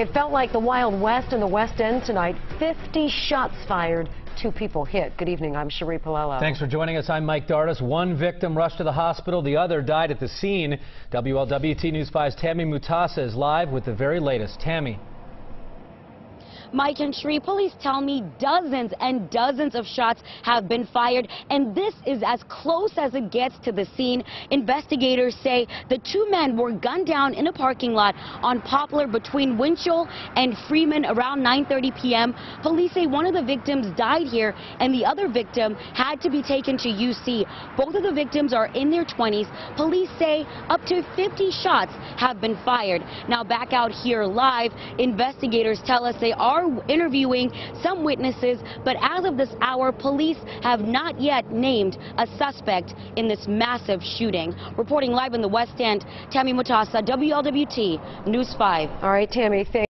It felt like the Wild West in the West End tonight. 50 shots fired, two people hit. Good evening, I'm Sheree Paolello. Thanks for joining us. I'm Mike Dardis. One victim rushed to the hospital, the other died at the scene. WLWT News 5's Tammy Mutasa is live with the very latest. Tammy. Mike and Sheree, police tell me dozens and dozens of shots have been fired, and this is as close as it gets to the scene. Investigators say the two men were gunned down in a parking lot on Poplar between Winchell and Freeman around 9.30 p.m. Police say one of the victims died here, and the other victim had to be taken to UC. Both of the victims are in their 20s. Police say up to 50 shots have been fired. Now back out here live, investigators tell us they are are interviewing some witnesses, but as of this hour, police have not yet named a suspect in this massive shooting. Reporting live in the West End, Tammy Mutasa, WLWT News 5. All right, Tammy, thank